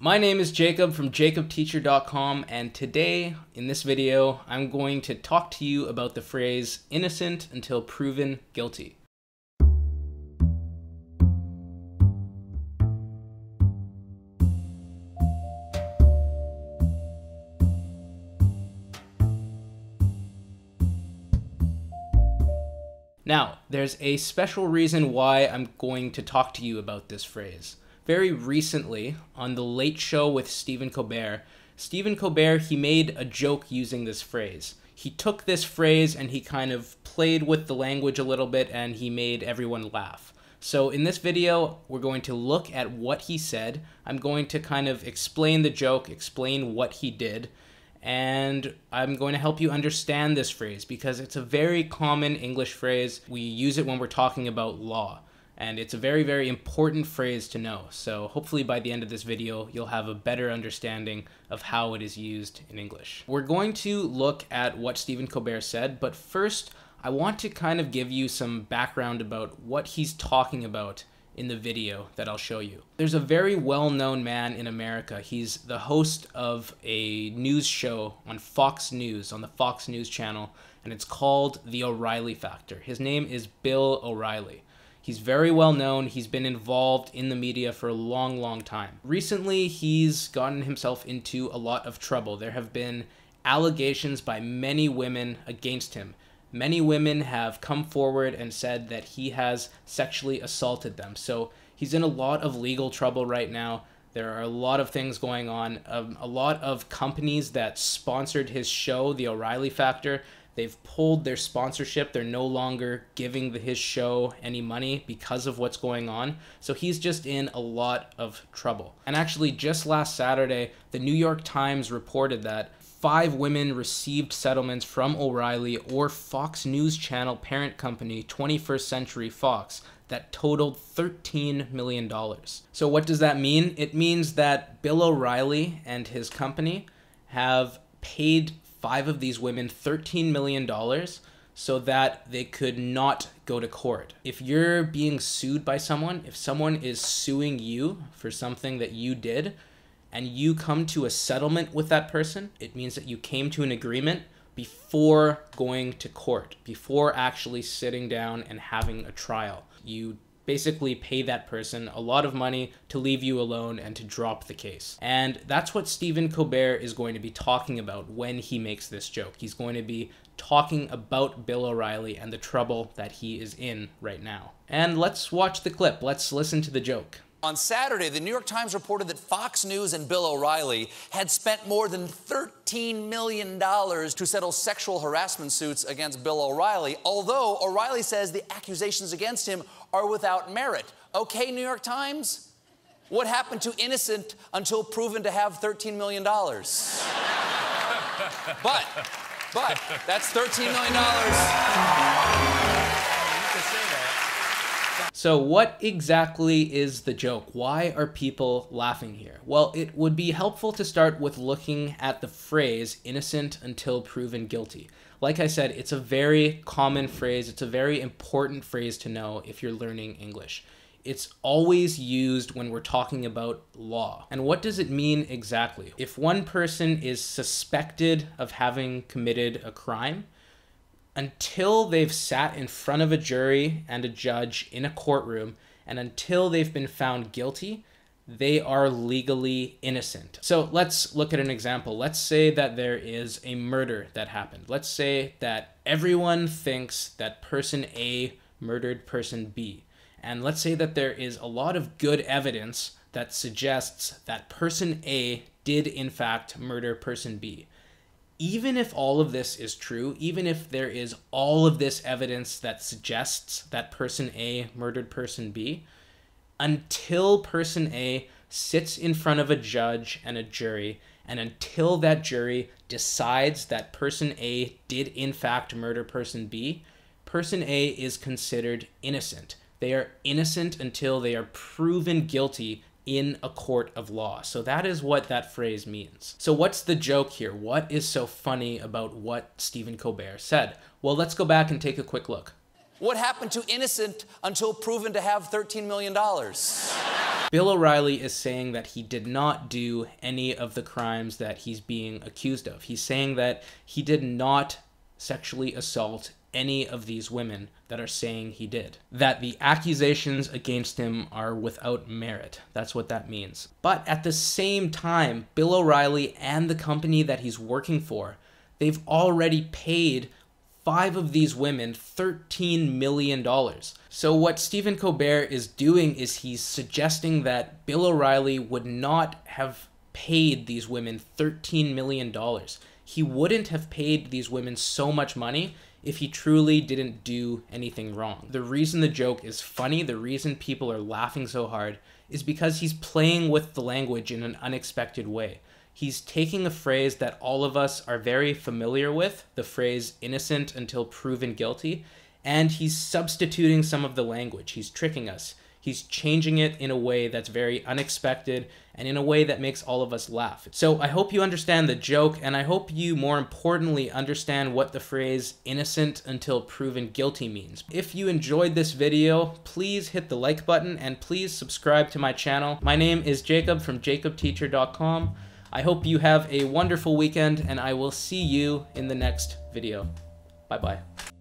My name is Jacob from jacobteacher.com and today in this video I'm going to talk to you about the phrase innocent until proven guilty. Now, there's a special reason why I'm going to talk to you about this phrase very recently on the Late Show with Stephen Colbert, Stephen Colbert he made a joke using this phrase. He took this phrase and he kind of played with the language a little bit and he made everyone laugh. So in this video, we're going to look at what he said. I'm going to kind of explain the joke, explain what he did, and I'm going to help you understand this phrase because it's a very common English phrase. We use it when we're talking about law and it's a very, very important phrase to know. So hopefully by the end of this video, you'll have a better understanding of how it is used in English. We're going to look at what Stephen Colbert said, but first, I want to kind of give you some background about what he's talking about in the video that I'll show you. There's a very well-known man in America. He's the host of a news show on Fox News, on the Fox News channel, and it's called The O'Reilly Factor. His name is Bill O'Reilly. He's very well known. He's been involved in the media for a long, long time. Recently, he's gotten himself into a lot of trouble. There have been allegations by many women against him. Many women have come forward and said that he has sexually assaulted them. So he's in a lot of legal trouble right now. There are a lot of things going on. Um, a lot of companies that sponsored his show, The O'Reilly Factor, They've pulled their sponsorship. They're no longer giving the, his show any money because of what's going on. So he's just in a lot of trouble. And actually, just last Saturday, the New York Times reported that five women received settlements from O'Reilly or Fox News Channel parent company 21st Century Fox that totaled $13 million. So, what does that mean? It means that Bill O'Reilly and his company have paid five of these women $13 million so that they could not go to court. If you're being sued by someone, if someone is suing you for something that you did, and you come to a settlement with that person, it means that you came to an agreement before going to court, before actually sitting down and having a trial. You basically pay that person a lot of money to leave you alone and to drop the case. And that's what Stephen Colbert is going to be talking about when he makes this joke. He's going to be talking about Bill O'Reilly and the trouble that he is in right now. And let's watch the clip. Let's listen to the joke. On Saturday, the New York Times reported that Fox News and Bill O'Reilly had spent more than $13 million to settle sexual harassment suits against Bill O'Reilly, although O'Reilly says the accusations against him are without merit. Okay, New York Times? What happened to innocent until proven to have $13 million? but, but, that's $13 million. So, what exactly is the joke? Why are people laughing here? Well, it would be helpful to start with looking at the phrase innocent until proven guilty. Like I said, it's a very common phrase, it's a very important phrase to know if you're learning English. It's always used when we're talking about law. And what does it mean exactly? If one person is suspected of having committed a crime, until they've sat in front of a jury and a judge in a courtroom and until they've been found guilty, they are legally innocent. So let's look at an example. Let's say that there is a murder that happened. Let's say that everyone thinks that person A murdered person B. And let's say that there is a lot of good evidence that suggests that person A did in fact murder person B even if all of this is true, even if there is all of this evidence that suggests that person A murdered person B, until person A sits in front of a judge and a jury, and until that jury decides that person A did in fact murder person B, person A is considered innocent. They are innocent until they are proven guilty in a court of law. So that is what that phrase means. So what's the joke here? What is so funny about what Stephen Colbert said? Well, let's go back and take a quick look. What happened to innocent until proven to have $13 million? Bill O'Reilly is saying that he did not do any of the crimes that he's being accused of. He's saying that he did not sexually assault any of these women that are saying he did. That the accusations against him are without merit. That's what that means. But at the same time, Bill O'Reilly and the company that he's working for, they've already paid five of these women $13 million. So, what Stephen Colbert is doing is he's suggesting that Bill O'Reilly would not have paid these women $13 million. He wouldn't have paid these women so much money if he truly didn't do anything wrong. The reason the joke is funny, the reason people are laughing so hard, is because he's playing with the language in an unexpected way. He's taking a phrase that all of us are very familiar with, the phrase innocent until proven guilty, and he's substituting some of the language. He's tricking us. He's changing it in a way that's very unexpected and in a way that makes all of us laugh. So I hope you understand the joke, and I hope you, more importantly, understand what the phrase innocent until proven guilty means. If you enjoyed this video, please hit the like button and please subscribe to my channel. My name is Jacob from jacobteacher.com. I hope you have a wonderful weekend, and I will see you in the next video. Bye bye.